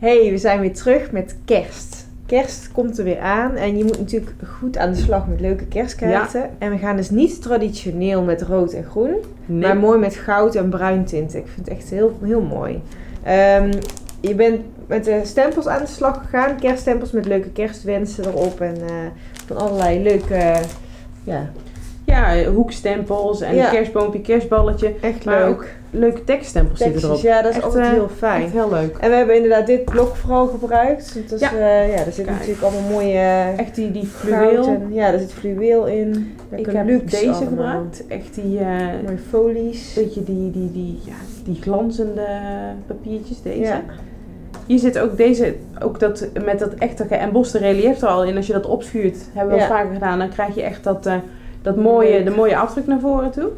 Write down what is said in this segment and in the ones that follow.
Hey, we zijn weer terug met kerst. Kerst komt er weer aan en je moet natuurlijk goed aan de slag met leuke kerstkaarten. En we gaan dus niet traditioneel met rood en groen, Nee. maar mooi met goud en bruin tinten. Ik vind het echt heel, heel mooi. Ehm, je bent met de stempels aan de slag gegaan, kerststempels met leuke kerstwensen erop en eh, van allerlei leuke, ja, Ja, hoekstempels en Ja. kerstboompje, kerstballetje. echt Maar leuk. ook leuke tekststempels zitten erop. ja, dat is Echt, altijd eh, heel fijn. Echt heel leuk. En we hebben inderdaad dit blok vooral gebruikt. Want dat is, Ja. ja. ja, er zit Kijk. natuurlijk allemaal mooie eh, Echt die, die fluweel. en- ja, er zit fluweel in. Ik heb luxe deze allemaal. gebruikt. Echt die, eh Mooie folies. beetje die, die, die, ja, die glanzende papiertjes, deze. Ja. Hier zit ook deze, ook dat, met dat echte geëmboste relief er al in. Als je dat opschuurt, hebben we wel vaker gedaan, dan krijg je echt dat, eh, dat mooie, de mooie afdruk naar voren toe.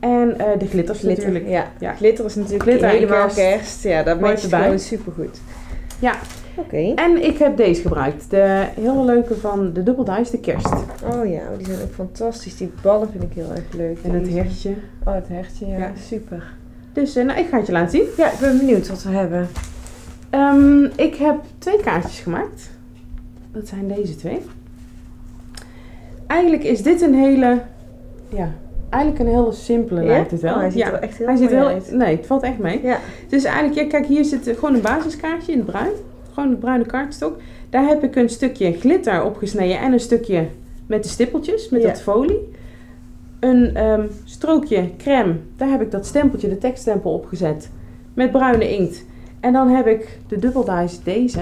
En eh, de glitters Glitter. natuurlijk. Ja. Ja. glitter is natuurlijk Glitter helemaal kerst. kerst. Ja, dat matcht erbij. gewoon supergoed. Ja. Oké. En ik heb deze gebruikt. De hele leuke van de Double Dice, de kerst. Oh ja, oh, die zijn ook fantastisch. Die ballen vind ik heel erg leuk. En het hertje. Oh, het hertje, ja. Ja. Super. Dus eh, nou, ik ga het je laten zien. Ja, ik ben benieuwd wat we hebben. Ehm, ik heb twee kaartjes gemaakt. Dat zijn deze twee. Eigenlijk is dit een hele, ja, eigenlijk een hele simpele lijkt het wel. Oh, hij ziet ja, er echt heel hij ziet heel, uit. nee, het valt echt mee. Ja. Dus eigenlijk, ja, kijk, hier zit gewoon een basiskaartje in het bruin. Gewoon een bruine kaartstok. Daar heb ik een stukje glitter opgesneden en een stukje met de stippeltjes, met dat folie. Een ehm, strookje crème, daar heb ik dat stempeltje, de tekststempel opgezet. Met bruine inkt. En dan heb ik de Double Dice deze.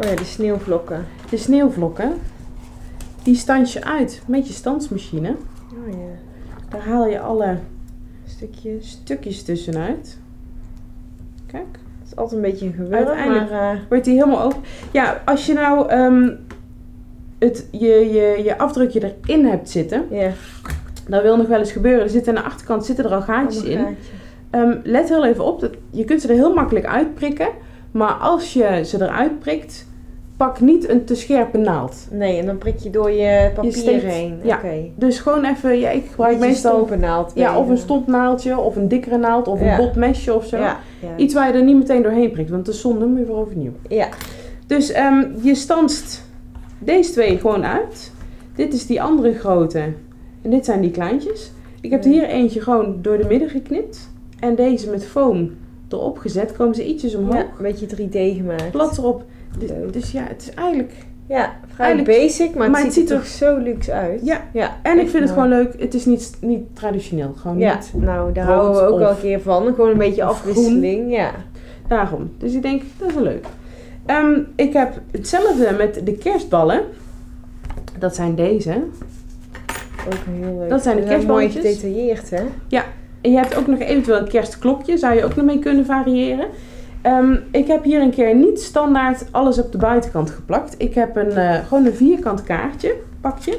Oh ja, die sneeuwvlokken. De sneeuwvlokken. Die stand je uit met je standsmachine. Oh ja. Daar haal je alle Stukjes. stukjes tussenuit. Kijk. Het is altijd een beetje een gewurm, Uiteindelijk- maar... eh, Wordt die helemaal open. Ja, als je nou ehm, het, je, je, je afdrukje erin hebt zitten. ja. Dat wil nog wel eens gebeuren. Er zitten aan de achterkant zitten er al gaatjes in. gaatjes. Ehm, let heel even op. Dat, je kunt ze er heel makkelijk uitprikken. Maar als je ze eruit prikt. Pak niet een te scherpe naald. Nee, en dan prik je door je papier steekt- heen. ja. Oké. Dus gewoon even. Ja, ik gebruik meestal. stompennaald. Ja, of een nemen. stompnaaldje. Of een dikkere naald. Of een Ja. botmesje of zo. Ja. Iets waar je er niet meteen doorheen prikt. Want het is zonde. Moet je weer overnieuw. ja. Dus ehm, je stanst deze twee gewoon uit. Dit is die andere grote. En dit zijn die kleintjes. Ik heb er hier eentje gewoon door de midden geknipt. En deze met foam erop gezet. Komen ze ietsjes omhoog. Ja, een beetje 3D gemaakt. Plat erop. Dus, dus ja, het is eigenlijk... Ja, vrij Eigenlijk- basic, maar, maar het het ziet er toch zo luxe uit. Ja. ja En ik vind het gewoon leuk. Het is niet, niet traditioneel. Gewoon Ja, niet nou daar houden we ook wel een keer van. Gewoon een beetje afwisseling. Ja. daarom. Dus ik denk, dat is wel leuk. Ehm, ik heb hetzelfde met de kerstballen. Dat zijn deze. Ook heel leuk. Dat zijn de Ze mooi gedetailleerd, hè? En je hebt ook nog eventueel een kerstklokje, zou je ook nog mee kunnen variëren. Ehm, ik heb hier een keer niet standaard alles op de buitenkant geplakt. Ik heb een, eh, gewoon een vierkant kaartje, pakje.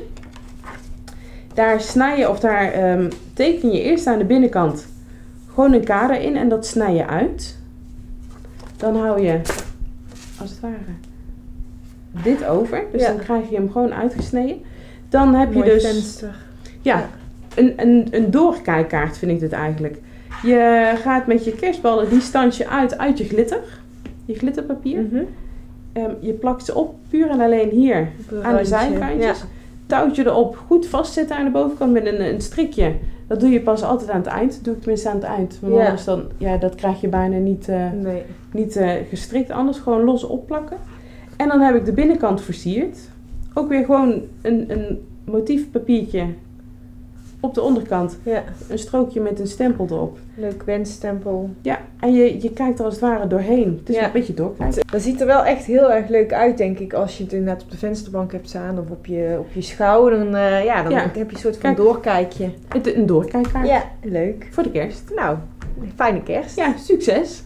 Daar snij je of daar ehm, teken je eerst aan de binnenkant gewoon een kader in en dat snij je uit. Dan hou je, als het ware, dit over. Dus Ja. dan krijg je hem gewoon uitgesneden. Dan heb je dus... venster. Ja, Ja. Een, een, een doorkijkkaart vind ik dit eigenlijk. Je gaat met je kerstballen, die stand je uit uit je glitter. Je glitterpapier. Mhm. Ehm, je plakt ze op, puur en alleen hier aan de zijkantjes. Touwtje erop, goed vastzetten aan de bovenkant met een, een strikje. Dat doe je pas altijd aan het eind. Dat doe ik tenminste aan het eind. Want Ja. anders dan, ja, dat krijg je bijna niet, eh. Nee. niet eh, gestrikt. Anders gewoon los opplakken. En dan heb ik de binnenkant versierd. Ook weer gewoon een, een motiefpapiertje op de onderkant. Ja, Een strookje met een stempel erop. leuk wensstempel. Ja, en je, je kijkt er als het ware doorheen. Het is Ja. een beetje doorkijken. Dat ziet er wel echt heel erg leuk uit, denk ik. Als je het inderdaad op de vensterbank hebt staan of op je, op je schouder. Dan, eh, ja, dan Ja. heb je een soort van Kijk. doorkijkje. Het, een doorkijkkaart Ja, leuk. voor de kerst. Nou, fijne kerst. Ja, succes!